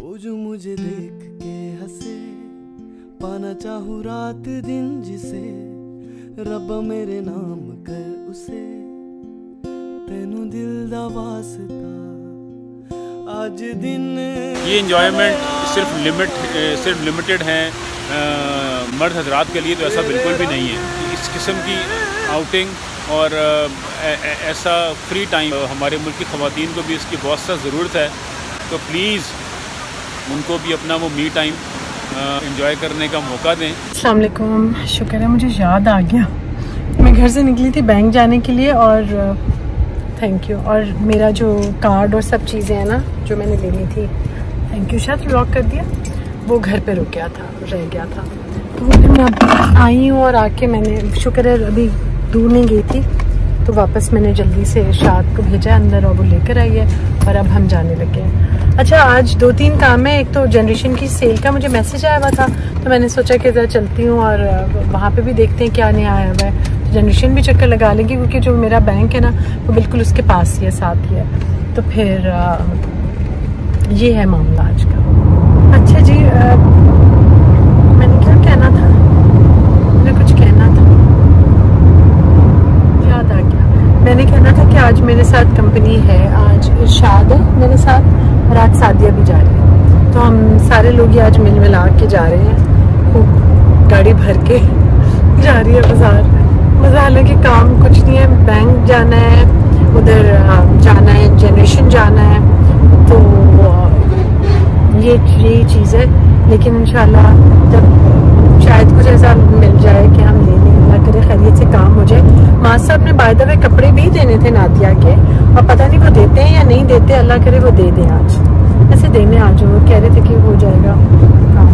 वो जो मुझे देख के हंसे। पाना चाहूँ रात दिन जिसे। रब मेरे नाम कर उसे। तेनू दिल दा वास्ता। आज दिन ये इंजॉयमेंट सिर्फ़ लिमिट सिर्फ़ लिमिटेड है मर्द हजरात के लिए तो ऐसा बिल्कुल भी नहीं है। इस किस्म की आउटिंग और ऐसा फ्री टाइम हमारे मुल्क की ख़वान को भी इसकी बहुत सा ज़रूरत है। तो प्लीज़ उनको भी अपना वो मी टाइम इंजॉय करने का मौका दें। अलकुम शुक्र है, मुझे याद आ गया। मैं घर से निकली थी बैंक जाने के लिए और थैंक यू और मेरा जो कार्ड और सब चीज़ें हैं ना, जो मैंने लेनी थी थैंक यू शायद लॉक कर दिया। वो घर पे रुक गया था, रह गया था। तो वो फिर मैं आई हूँ और आके मैंने, शुक्र है, अभी दूर नहीं गई थी। तो वापस मैंने जल्दी से शाद को भेजा अंदर और वो लेकर आई है और अब हम जाने लगे हैं। अच्छा आज दो तीन काम है। एक तो जनरेशन की सेल का मुझे मैसेज आया हुआ था तो मैंने सोचा कि ज़रा चलती हूँ और वहाँ पे भी देखते हैं क्या नया आया हुआ है। तो जनरेशन भी चक्कर लगा लेंगे क्योंकि जो मेरा बैंक है ना वो बिल्कुल उसके पास ही है साथ ही है। तो फिर ये है मामला आज का। अच्छा जी आ, मैंने क्या कहना था? मैंने कुछ कहना था? याद आ गया। मैंने कहना था कि आज मेरे साथ कंपनी है आज इरशाद है मेरे साथ। और आज सादिया भी जा रही है। तो हम सारे लोग ही आज मिल मिला के जा रहे हैं। खूब गाड़ी भर के जा रही है बाज़ार। मज़ा हालाँकि काम कुछ नहीं है बैंक जाना है, उधर जाना है जनरेशन जाना है। तो ये यही चीज़ है। लेकिन इंशाल्लाह जब शायद कुछ ऐसा मिल जाए कि हम करे खरीद से काम हो जाए। माँ साहब ने बाय द कपड़े भी देने थे नादिया के, और पता नहीं वो देते हैं या नहीं देते, अल्लाह करे वो दे दें आज। ऐसे देने आ जाओ, कह रहे थे कि हो जाएगा काम।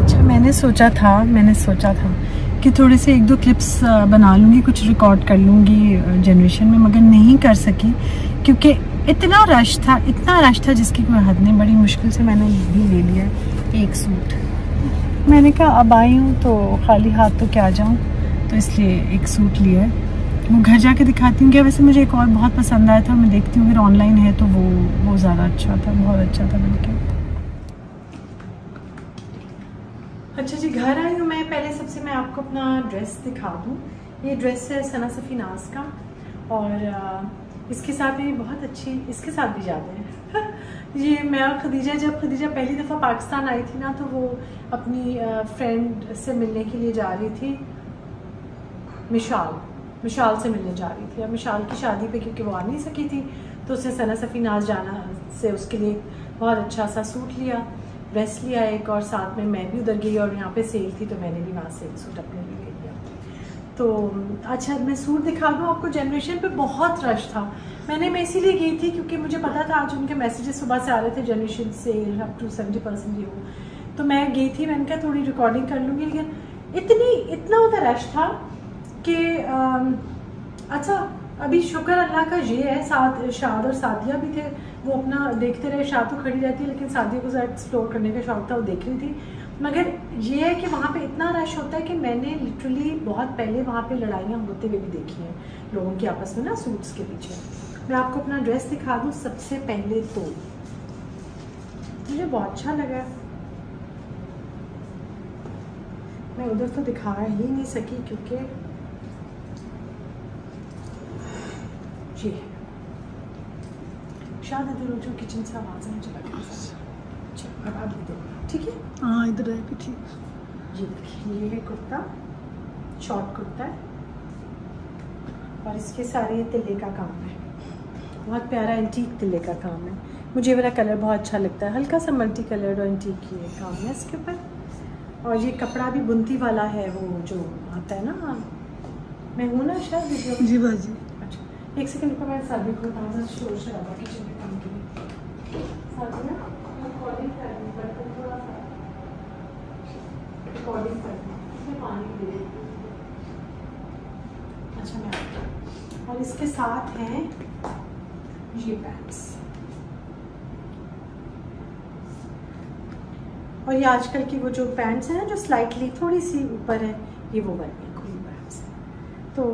अच्छा मैंने सोचा था, मैंने सोचा था कि थोड़े से एक दो क्लिप्स बना लूँगी, कुछ रिकॉर्ड कर लूँगी जनरेशन में, मगर नहीं कर सकी, क्योंकि इतना रश था, इतना रश था जिसकी कोई हद नहीं, बड़ी मुश्किल से मैंने भी ले लिया एक सूट मैंने कहा, अब आई हूँ तो खाली हाथ तो क्या जाऊँ? तो इसलिए एक सूट लिया है। वो घर जाके दिखाती हूँ। क्या वैसे मुझे एक और बहुत पसंद आया था, मैं देखती हूँ अगर ऑनलाइन है तो वो वो ज़्यादा अच्छा था, बहुत अच्छा था बल्कि अच्छा जी, घर आई हूँ मैं पहले सबसे मैं आपको अपना ड्रेस दिखा दूँ। ये ड्रेस है सना सफ़ी नाज का और इसके साथ भी बहुत अच्छी, इसके साथ भी जाते हैं। ये मैं और खदीजा, जब खदीजा पहली दफ़ा पाकिस्तान आई थी ना तो वो अपनी फ्रेंड से मिलने के लिए जा रही थी। मिशाल मिशाल से मिलने जा रही थी। अब मिशाल की शादी पे, क्योंकि वो आ नहीं सकी थी तो उसने सना सफ़ी नाज जाना से उसके लिए बहुत अच्छा सा सूट लिया ड्रेस लिया एक, और साथ में मैं भी उधर गई, और यहाँ पे सेल थी तो मैंने भी वहाँ से सूट अपने लिए तो अच्छा मैं सूट दिखा दूँ आपको जनरेशन पे बहुत रश था। मैंने, मैं इसीलिए गई थी क्योंकि मुझे पता था आज उनके मैसेजेस सुबह से आ रहे थे generation sale up to seventy percent ये हो तो मैं गई थी, मैंने कहा थोड़ी रिकॉर्डिंग कर लूँगी, लेकिन इतनी, इतना उधर रश था कि अच्छा अभी शुक्र अल्लाह का ये है, साथ, शाद और सादिया भी थे। वो अपना देखते रहे, शाद तो खड़ी रहती लेकिन सादिया को ज़रा एक्सप्लोर करने का शौक था, वो देख रही थी। मगर ये है कि वहाँ पे इतना रश होता है कि मैंने लिटरली बहुत पहले वहाँ पे लड़ाइयाँ होते हुए भी देखी हैं, लोगों की आपस में ना सूट्स के पीछे। मैं आपको अपना ड्रेस दिखा दूँ सबसे पहले तो। मुझे बहुत अच्छा लगा। मैं उधर तो दिखा ही नहीं सकी क्योंकि ये शायद जो किचन से आवाज़ लगा अच्छा अब आप इधर ठीक है? हाँ इधर है ठीक। ये देखिए ये है कुर्ता शॉर्ट कुर्ता है। और इसके सारे तिले का काम है। बहुत प्यारा एंटीक तिले का काम है। मुझे मेरा कलर बहुत अच्छा लगता है। हल्का सा मल्टी कलर और एंटीक ये काम है इसके ऊपर। और ये कपड़ा भी बुनती वाला है वो जो आता है ना मैं हूँ ना शायद जी बाजी। एक सेकंड को मैं सादी को बताऊँ शोर शराबा किचन में काम के लिए सादी ना रिकॉर्डिंग कर रही बर्तन थोड़ा सा अच्छा मैं और इसके साथ हैं ये पैंट्स और ये आजकल की वो जो पैंट्स हैं जो स्लाइटली थोड़ी सी ऊपर है, ये वो वाली खुली पैंट्स है। तो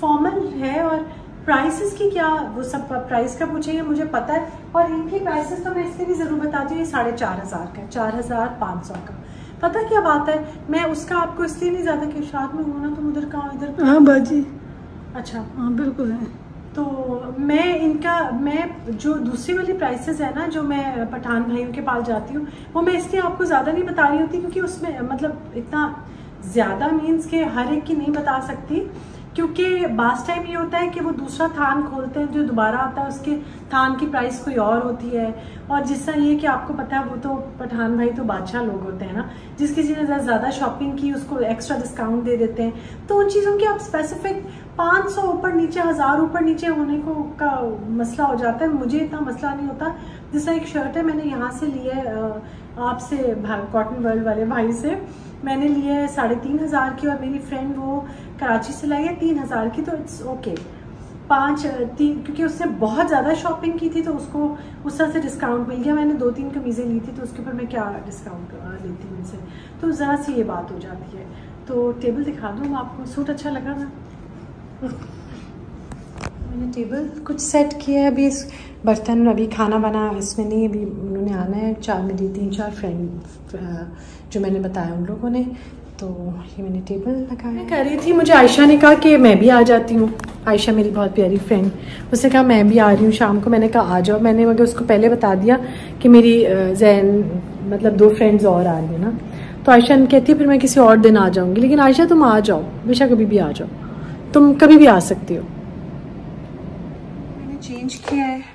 फॉर्मल है और प्राइसेस की क्या, वो सब प्राइस का पूछेंगे, मुझे पता है। और इनकी प्राइसेस तो मैं इसलिए भी ज़रूर बताती हूँ, ये साढ़े चार हज़ार का चार हज़ार पाँच सौ का। पता क्या बात है? मैं उसका आपको इसलिए नहीं ज़्यादा कि शाद में हूँ ना तुम उधर कहाँ इधर? हाँ बाजी। अच्छा। हाँ बिल्कुल है। तो मैं इनका मैं जो दूसरी वाली प्राइसेस है ना जो मैं पठान भाइयों के पास जाती हूँ वो मैं इसलिए आपको ज़्यादा नहीं बता रही होती क्योंकि उसमें मतलब इतना ज़्यादा मीन्स के हर एक की नहीं बता सकती। क्योंकि बास टाइम ये होता है कि वो दूसरा थान खोलते हैं, जो दोबारा आता है, उसके थान की प्राइस कोई और होती है। और जिस तरह ये कि आपको पता है, वो तो पठान भाई तो बादशाह लोग होते हैं ना जिस किसी ने ज़्यादा शॉपिंग की, उसको एक्स्ट्रा डिस्काउंट दे देते हैं। तो उन चीज़ों की आप स्पेसिफिक 500 ऊपर नीचे, हज़ार ऊपर नीचे होने को का मसला हो जाता है। मुझे इतना मसला नहीं होता। जैसा एक शर्ट है, मैंने यहाँ से लिए आपसे कॉटन वर्ल्ड वाले भाई से। मैंने लिए साढ़े तीन हज़ार की और मेरी फ्रेंड वो कराची से लाई है तीन हज़ार की तो इट्स ओके पाँच तीन, क्योंकि उसने बहुत ज़्यादा शॉपिंग की थी तो उसको उस तरह से डिस्काउंट मिल गया। मैंने दो तीन कमीज़ें ली थी तो उसके ऊपर मैं क्या डिस्काउंट लेती हूँ उनसे? तो ज़रा सी ये बात हो जाती है। तो टेबल दिखा दूँ आपको? सूट अच्छा लगा ना? मैंने टेबल कुछ सेट किया है, अभी इस बर्तन अभी खाना बना, इसमें नहीं, अभी उन्होंने आना है। चार, मेरी तीन, चार फ्रेंड जो मैंने बताया उन लोगों ने। तो ये मैंने टेबल लगाया। मैं कह रही थी मुझे आयशा ने कहा कि मैं भी आ जाती हूँ। आयशा मेरी बहुत प्यारी फ्रेंड उसने कहा मैं भी आ रही हूँ शाम को। मैंने कहा आ जाओ। मैंने मगर उसको पहले बता दिया कि मेरी जैन मतलब दो फ्रेंड्स और आ रही है ना। तो आयशा ने कहती है फिर मैं किसी और दिन आ जाऊँगी। लेकिन आयशा तुम आ जाओ। बेशा कभी भी आ जाओ। तुम कभी भी आ सकती हो। मैंने चेंज किया है।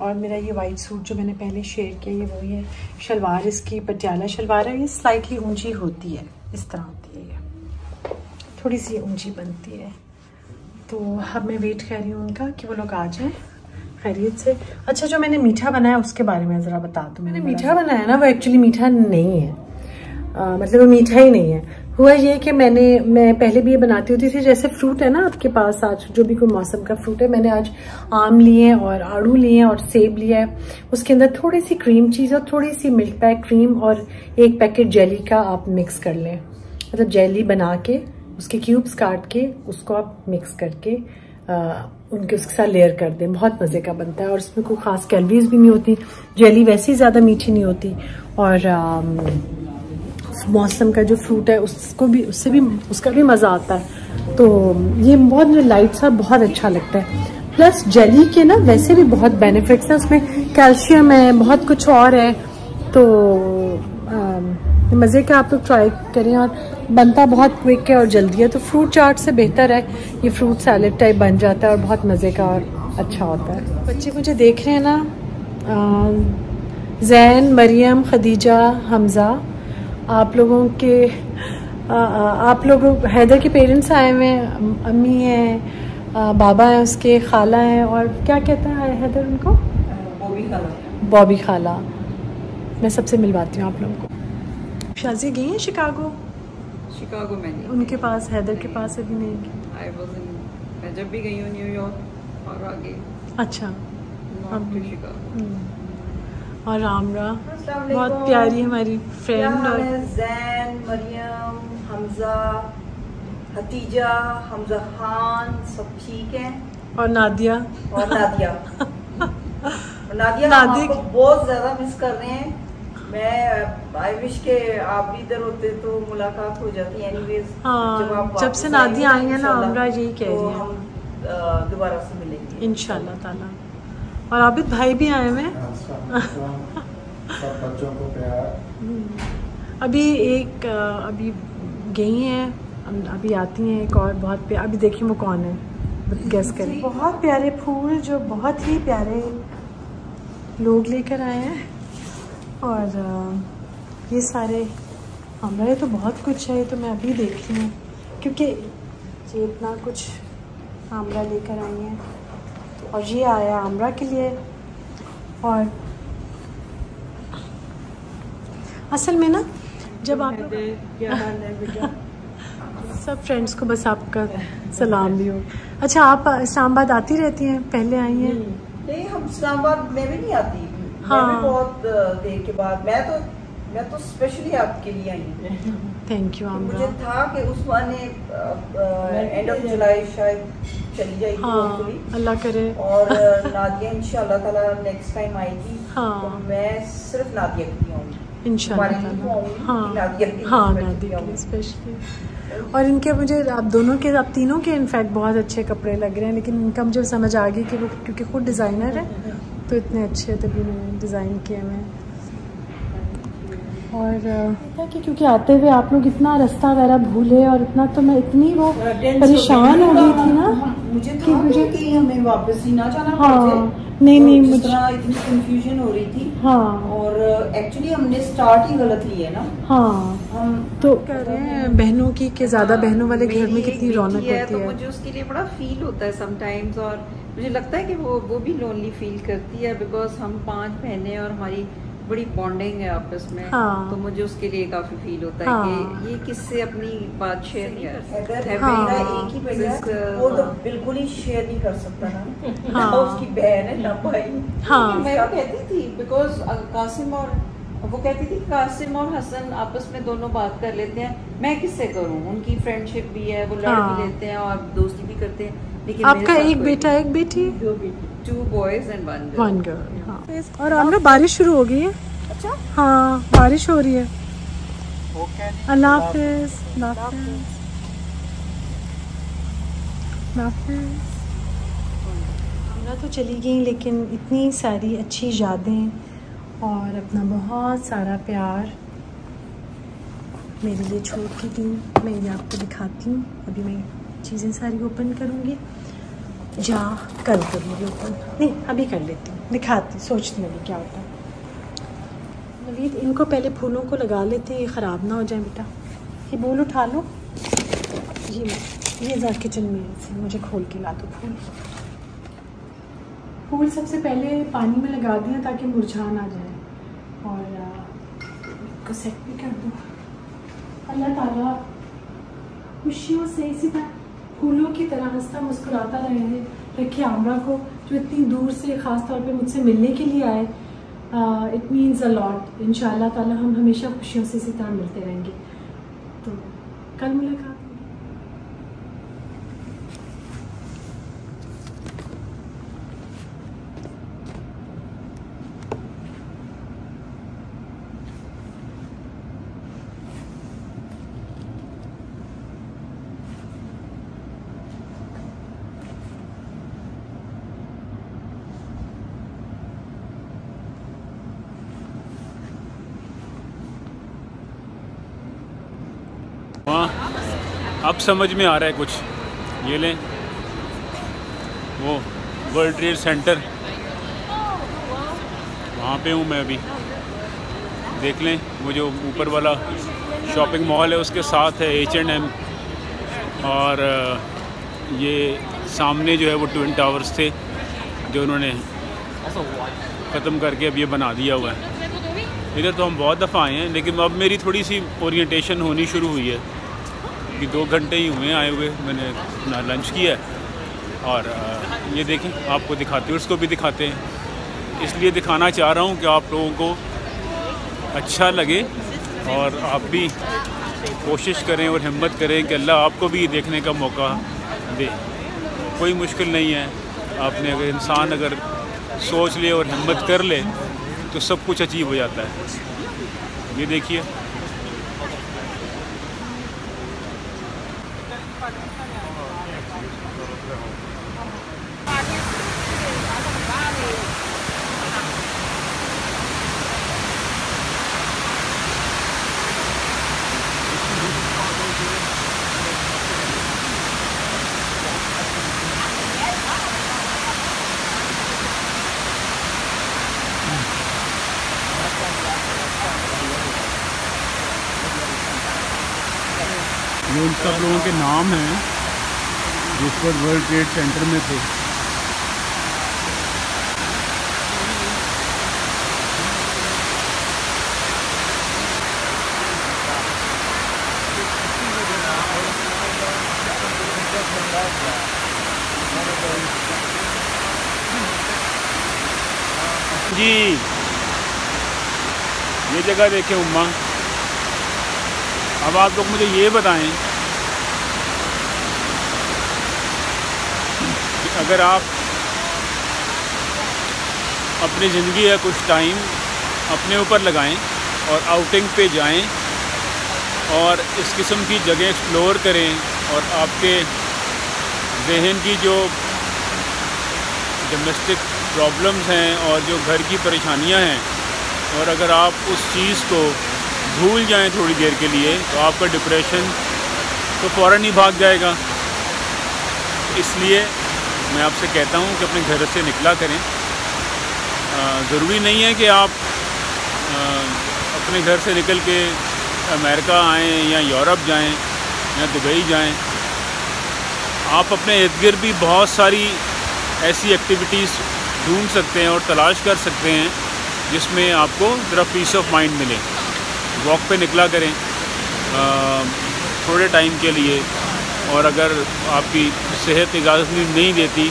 और मेरा ये वाइट सूट जो मैंने पहले शेयर किया ये वही है शलवार इसकी पटियाला शलवार है ये स्लाइटली ऊँची होती है। इस तरह होती है ये। थोड़ी सी ऊँची बनती है। तो अब मैं वेट कर रही हूँ उनका कि वो लोग आ जाएँ। खैरियत से। अच्छा जो मैंने मीठा बनाया उसके बारे में ज़रा बता दूँ। मैंने मीठा बनाया ना वो एक्चुअली मीठा नहीं है। आ, मतलब वो मीठा ही नहीं है। हुआ ये कि मैंने मैं पहले भी ये बनाती होती थी जैसे फ्रूट है ना आपके पास आज जो भी कोई मौसम का फ्रूट है मैंने आज आम लिए हैं और आड़ू लिए और सेब लिया है। उसके अंदर थोड़ी सी क्रीम चीज़ और थोड़ी सी मिल्क पैक क्रीम और एक पैकेट जेली का आप मिक्स कर लें। मतलब जेली बना के उसके क्यूब्स काट के उसको आप मिक्स करके आ, उनके उसके साथ लेयर कर दें। बहुत मज़े का बनता है और उसमें कोई ख़ास कैलरीज भी नहीं होती। जेली वैसे ही ज़्यादा मीठी नहीं होती। और आ, मौसम का जो फ्रूट है, उसको भी, उससे भी, उसका भी मज़ा आता है। तो ये बहुत लाइट सा बहुत अच्छा लगता है। प्लस जेली के ना, वैसे भी बहुत बेनिफिट्स हैं। उसमें कैल्शियम है, बहुत कुछ और है। तो मज़े का आप लोग तो ट्राई करें और बनता बहुत क्विक है और जल्दी है। तो फ्रूट चाट से बेहतर है। ये फ्रूट सैलेड टाइप बन जाता है और बहुत मज़े का और अच्छा होता है। बच्चे मुझे देख रहे हैं ना जैन, मरियम, खदीजा, हमज़ा। आप लोगों के आ, आप लोग हैदर के पेरेंट्स आए हुए हैं अम्मी हैं बाबा हैं उसके खाला हैं और क्या कहता है हैदर उनको? बॉबी खाला। बॉबी खाला। मैं सबसे मिलवाती हूँ आप लोगों को। शाजी गई हैं शिकागो? शिकागो में उनके पास हैदर के पास अभी नहीं आई वाज इन मैं जब भी गई हूँ न्यूयॉर्क और आगे। अच्छा। शिकागो और रामरा बहुत प्यारी हमारी फ्रेंड और जैन मरियम हमजा हतीजा हमजा खान सब ठीक हैं। और नादिया। और नादिया। और नादिया नादिया आपको बहुत ज़्यादा मिस कर रहे हैं। मैं आई विश के आप भी इधर होते तो मुलाकात हो जाती एनीवेज हाँ, जब जब से नादिया आई है ना हमरा यही कह तो रही है। हम दोबारा से मिलेंगे। इंशाल्लाह ताला। और आबिद भाई भी आए हुए हैं। बच्चों को प्यार। अभी एक अभी गई हैं अभी आती हैं एक और बहुत प्यार अभी देखिए वो कौन है गैस करें। बहुत प्यारे फूल जो बहुत ही प्यारे लोग लेकर आए हैं। और ये सारे हमारे तो बहुत कुछ है तो मैं अभी देख रही हूँ क्योंकि ये इतना कुछ आमरा लेकर आई हैं। और ये आया आमरा के लिए। और असल में ना जब आप लोग क्या हाल है बेटा? सब फ्रेंड्स को बस आपका सलाम भी हो अच्छा आप इस्लामाबाद आती रहती हैं? पहले आई हैं? नहीं हम इस्लामाबाद में भी नहीं आती। हाँ। मैं भी बहुत देर के बाद मैं तो मैं तो स्पेशली आपके लिए आई हूँ। थैंक यू मुझे था कि उस्मा ने एंड ऑफ़ जुलाई शायद। चली जाएगी हाँ अल्लाह करे। और नादिया इंशाल्लाह ताला नेक्स्ट टाइम आएगी हाँ। तो मैं सिर्फ़ नादिया के इंशाल्लाह। हाँ। नादिया हाँ। स्पेशली और इनके मुझे आप दोनों के आप तीनों के इनफैक्ट बहुत अच्छे कपड़े लग रहे हैं लेकिन इनका मुझे समझ आ गई कि वो क्योंकि खुद डिज़ाइनर है तो इतने अच्छे तभी डिज़ाइन किए मैं और अ, कि क्योंकि आते हुए आप लोग इतना रास्ता वगैरह भूले और इतना तो मैं इतनी वो परेशान हो गई थी ना मुझे कि मुझे- कि हमें वापस ही ना जाना हाँ, पड़ नहीं, तो नहीं, मुझे- इतनी कंफ्यूजन हो रही थी। हाँ। और एक्चुअली हमने स्टार्ट ही गलत ली है ना। हाँ हम तो कह रहे हैं बहनों की कि ज़्यादा हाँ, बहनों वाले घर में कितनी रौनक बेटी है, तो मुझे उसके लिए बड़ा फील होता है समटाइम्स और मुझे लगता है कि वो वो भी लोनली फील करती है बिकॉज़ हम पाँच बहनें और हमारी बड़ी बॉन्डिंग है आपस में हाँ। तो मुझे उसके लिए काफ़ी फील होता है हाँ। कि ये किससे अपनी बात शेयर नहीं कर सकता हाँ। मेरा एक ही बेटा है, वो तो बिल्कुल ही शेयर नहीं कर सकता ना ना हाँ। उसकी बहन है ना भाई हाँ। मैं वो कहती थी बिकॉज़ कासिम और वो कहती थी कासिम और हसन आपस में दोनों बात कर लेते हैं मैं किससे करूँ उनकी फ्रेंडशिप भी है वो लड़ हाँ। भी लेते हैं और दोस्ती भी करते हैं आपका एक बेटा एक बेटी? Two boys and one girl हाँ। और हमरा बारिश शुरू हो गई है अच्छा? हाँ बारिश हो रही है। अल्लाह हाफिज तो चली गई लेकिन इतनी सारी अच्छी यादें और अपना बहुत सारा प्यार मेरे लिए छोड़ के गई मैं ये आपको दिखाती हूँ। अभी मैं चीज़ें सारी ओपन करूँगी। जा कल करूँगी ओपन नहीं अभी कर लेती हूँ। दिखाती सोचती अभी क्या होता है। नवीद इनको पहले फूलों को लगा लेते ये ख़राब ना हो जाए बेटा। ये बोल उठा लो। ये ये जा किचन में है, मुझे खोल के ला दो फूल। फूल सबसे पहले पानी में लगा दिया ताकि मुरझा ना जाए। और आ, इसको सेट भी कर दो। अल्लाह ताला खुशियों से इसी तरह फूलों की तरह हंसता मुस्कुराता रहे रखे आमरा को, जो इतनी दूर से ख़ास तौर पे मुझसे मिलने के लिए आए। इट मीन्स अ लॉट इन ताला हम हमेशा खुशियों से इसी तरह मिलते रहेंगे। तो कल मुलाकात। समझ में आ रहा है कुछ। ये लें। वो वर्ल्ड ट्रेड सेंटर वहाँ पे हूँ मैं अभी। देख लें, वो जो ऊपर वाला शॉपिंग मॉल है, उसके साथ है एच एंड एम और ये सामने जो है वो ट्विन टावर्स थे, जो उन्होंने ख़त्म करके अब ये बना दिया हुआ है। इधर तो हम बहुत दफ़ा आए हैं, लेकिन अब मेरी थोड़ी सी ओरिएंटेशन होनी शुरू हुई है। कि दो घंटे ही हुए आए हुए, मैंने अपना लंच किया और ये देखें, आपको दिखाते हैं, उसको भी दिखाते हैं। इसलिए दिखाना चाह रहा हूँ कि आप लोगों को अच्छा लगे और आप भी कोशिश करें और हिम्मत करें कि अल्लाह आपको भी देखने का मौका दे। कोई मुश्किल नहीं है। आपने अगर इंसान अगर सोच ले और हिम्मत कर ले तो सब कुछ अचीव हो जाता है। ये देखिए। ये उन सब लोगों के नाम हैं जिस पर वर्ल्ड ट्रेड सेंटर में थे। जी। ये जगह देखे उम्मा अब आप लोग मुझे ये बताएँ कि अगर आप अपनी ज़िंदगी या कुछ टाइम अपने ऊपर लगाएँ और आउटिंग पे जाएँ और इस किस्म की जगह एक्सप्लोर करें और आपके जहन की जो डोमेस्टिक प्रॉब्लम्स हैं और जो घर की परेशानियाँ हैं और अगर आप उस चीज़ को भूल जाएँ थोड़ी देर के लिए तो आपका डिप्रेशन तो फ़ौर ही भाग जाएगा। इसलिए मैं आपसे कहता हूँ कि अपने घर से निकला करें। ज़रूरी नहीं है कि आप अपने घर से निकल के अमेरिका आएँ या यूरोप जाएँ या दुबई जाएँ। आप अपने इर्द गिर्द भी बहुत सारी ऐसी एक्टिविटीज़ ढूंढ सकते हैं और तलाश कर सकते हैं, जिसमें आपको ज़रा पीस ऑफ़ माइंड मिले। वॉक पे निकला करें थोड़े टाइम के लिए, और अगर आपकी सेहत इजाज़त नहीं देती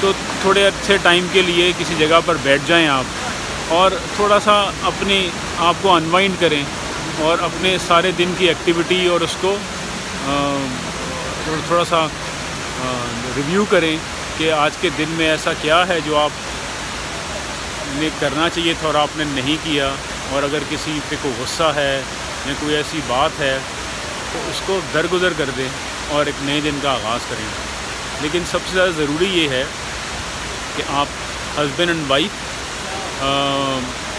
तो थोड़े अच्छे टाइम के लिए किसी जगह पर बैठ जाएँ आप, और थोड़ा सा अपने आप को अनवाइंड करें, और अपने सारे दिन की एक्टिविटी और उसको थोड़ा सा रिव्यू करें कि आज के दिन में ऐसा क्या है जो आप ने करना चाहिए था और आपने नहीं किया। और अगर किसी पे को गुस्सा है या कोई ऐसी बात है तो उसको दरगुजर कर दें और एक नए दिन का आगाज़ करें। लेकिन सबसे ज़्यादा ज़रूरी ये है कि आप हस्बैंड एंड वाइफ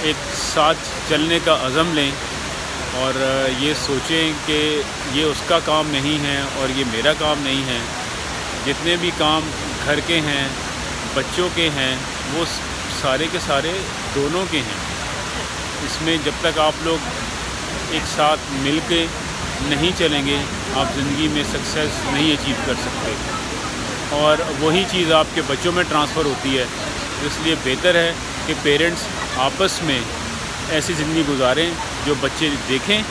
एक साथ चलने का अज़म लें और ये सोचें कि ये उसका काम नहीं है और ये मेरा काम नहीं है। जितने भी काम घर के हैं, बच्चों के हैं, वो सारे के सारे दोनों के हैं। इसमें जब तक आप लोग एक साथ मिल के नहीं चलेंगे, आप ज़िंदगी में सक्सेस नहीं अचीव कर सकते। और वही चीज़ आपके बच्चों में ट्रांसफ़र होती है इसलिए बेहतर है कि पेरेंट्स आपस में ऐसी ज़िंदगी गुजारें, जो बच्चे देखें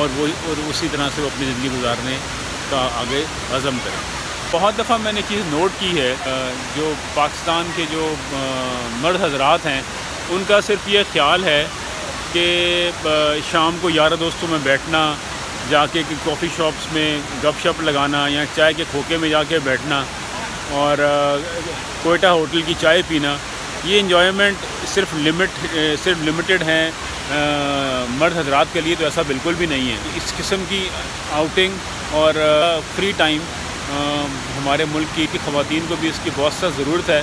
और वो, और उसी तरह से वो अपनी ज़िंदगी गुजारने का आगे अज़म करें। बहुत दफ़ा मैंने चीज़ नोट की है जो पाकिस्तान के जो मर्द हजरात हैं, उनका सिर्फ़ ये ख्याल है कि शाम को यार दोस्तों में बैठना जाके कॉफ़ी शॉप्स में गप शप लगाना या चाय के खोखे में जाके बैठना और कोयटा होटल की चाय पीना ये इन्जॉयमेंट सिर्फ़ लिमिट सिर्फ़ लिमिटेड हैं मर्द हजरात के लिए तो ऐसा बिल्कुल भी नहीं है। इस किस्म की आउटिंग और फ्री टाइम हमारे मुल्क की, की ख़वान को भी इसकी बहुत सा ज़रूरत है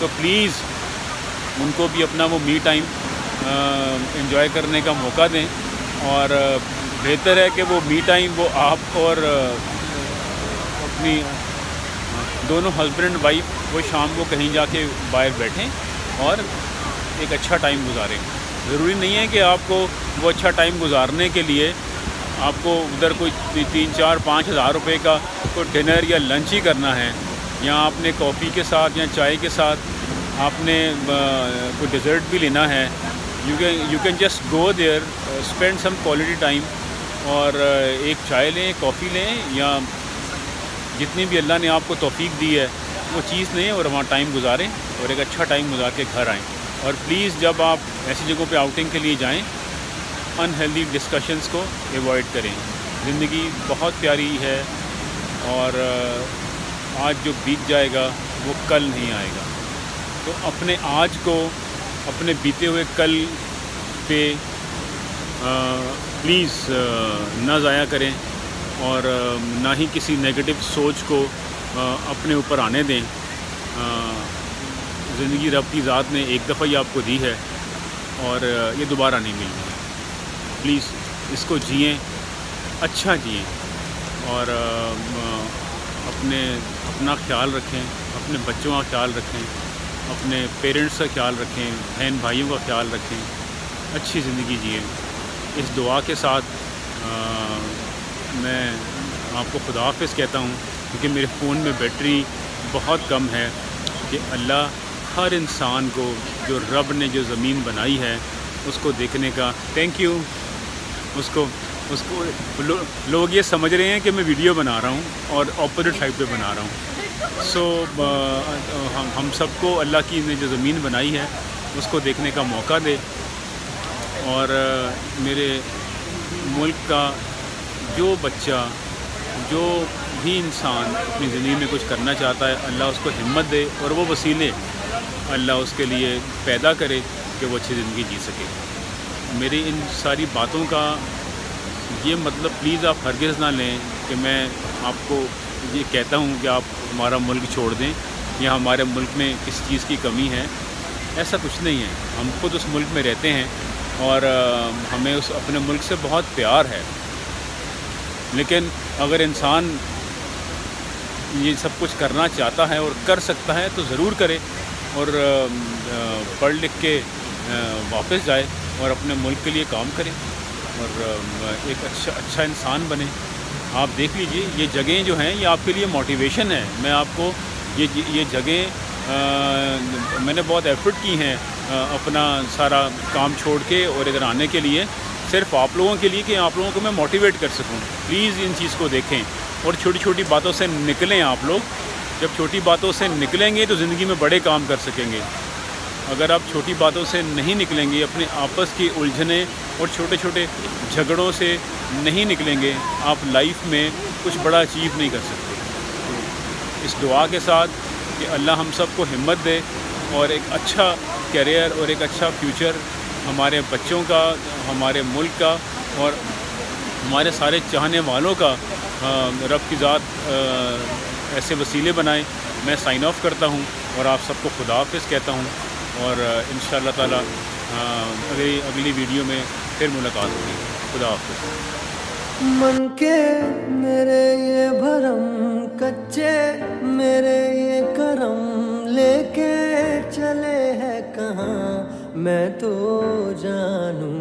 तो प्लीज़ उनको भी अपना वो मी टाइम इन्जॉय करने का मौका दें और बेहतर है कि वो मी टाइम वो आप और अपनी दोनों हस्बैंड वाइफ वो शाम को कहीं जाके बाहर बैठें और एक अच्छा टाइम गुजारें। ज़रूरी नहीं है कि आपको वो अच्छा टाइम गुजारने के लिए आपको उधर कोई तीन, चार, पाँच हज़ार रुपये का कोई डिनर या लंच ही करना है या आपने कॉफ़ी के साथ या चाय के साथ आपने कोई डिज़र्ट भी लेना है you can you can just go there spend some quality time और एक चाय लें, कॉफ़ी लें या जितनी भी अल्लाह ने आपको तोफ़ी दी है, वो चीज़ लें और वहाँ टाइम गुजारें और एक अच्छा टाइम गुजार के घर आएँ। और प्लीज़ जब आप ऐसी जगहों पे आउटिंग के लिए जाएँ अनहेल्दी डिस्कशंस को एवॉइड करें। ज़िंदगी बहुत प्यारी है और आज जो बीत जाएगा, वो कल नहीं आएगा। तो अपने आज को अपने बीते हुए कल पे प्लीज़ ना ज़ाया करें और ना ही किसी नेगेटिव सोच को अपने ऊपर आने दें। ज़िंदगी रब की ज़ात ने एक दफ़ा ही आपको दी है और ये दोबारा नहीं मिलनी। प्लीज़ इसको जिए अच्छा जिए और अपने, अपना ख्याल रखें, अपने बच्चों का ख्याल रखें। अपने पेरेंट्स का ख्याल रखें बहन भाइयों का ख्याल रखें अच्छी ज़िंदगी जिए। इस दुआ के साथ आ, मैं आपको खुदा कहता हूँ क्योंकि मेरे फ़ोन में बैटरी बहुत कम है कि अल्लाह हर इंसान को जो रब ने जो ज़मीन बनाई है उसको देखने का थैंक यू उसको उसको लो, लोग ये समझ रहे हैं कि मैं वीडियो बना रहा हूँ और ऑपोजिट साइड पे बना रहा हूँ। सो हम हम सबको अल्लाह की ने जो ज़मीन बनाई है, उसको देखने का मौका दे। और मेरे मुल्क का जो बच्चा, जो भी इंसान अपनी ज़िंदगी में कुछ करना चाहता है, अल्लाह उसको हिम्मत दे और वो वसीले अल्लाह उसके लिए पैदा करे कि वो अच्छी ज़िंदगी जी सके। मेरी इन सारी बातों का ये मतलब प्लीज़ आप हरगिज़ ना लें कि मैं आपको ये कहता हूँ कि आप हमारा मुल्क छोड़ दें या हमारे मुल्क में किस चीज़ की कमी है, ऐसा कुछ नहीं है। हम खुद उस मुल्क में रहते हैं और हमें उस अपने मुल्क से बहुत प्यार है। लेकिन अगर इंसान ये सब कुछ करना चाहता है और कर सकता है तो ज़रूर करे और पढ़ लिख के वापस जाए और अपने मुल्क के लिए काम करे और एक अच्छा अच्छा इंसान बने। आप देख लीजिए, ये जगहें जो हैं, ये आपके लिए मोटिवेशन है। मैं आपको ये ये जगहें मैंने बहुत एफर्ट की हैं अपना सारा काम छोड़ के और इधर आने के लिए। सिर्फ़ आप लोगों के लिए कि आप लोगों को मैं मोटिवेट कर सकूँ। प्लीज़ इन चीज़ को देखें और छोटी छोटी बातों से निकलें आप लोग। जब छोटी बातों से निकलेंगे तो ज़िंदगी में बड़े काम कर सकेंगे। अगर आप छोटी बातों से नहीं निकलेंगे, अपने आपस की उलझने और छोटे छोटे झगड़ों से नहीं निकलेंगे, आप लाइफ में कुछ बड़ा अचीव नहीं कर सकते। तो इस दुआ के साथ कि अल्लाह हम सबको हिम्मत दे और एक अच्छा करियर और एक अच्छा फ्यूचर हमारे बच्चों का, हमारे मुल्क का और हमारे सारे चाहने वालों का रब की ज़ात ऐसे वसीले बनाए। मैं साइन ऑफ़ करता हूँ और आप सबको खुदा हाफिज़ कहता हूँ। और इन ताला अगली अगली वीडियो में फिर मुलाकात होगी। खुदा हाफ़ मन के मेरे ये भरम, कच्चे मेरे ये करम, लेके चले हैं कहाँ? मैं तो जानू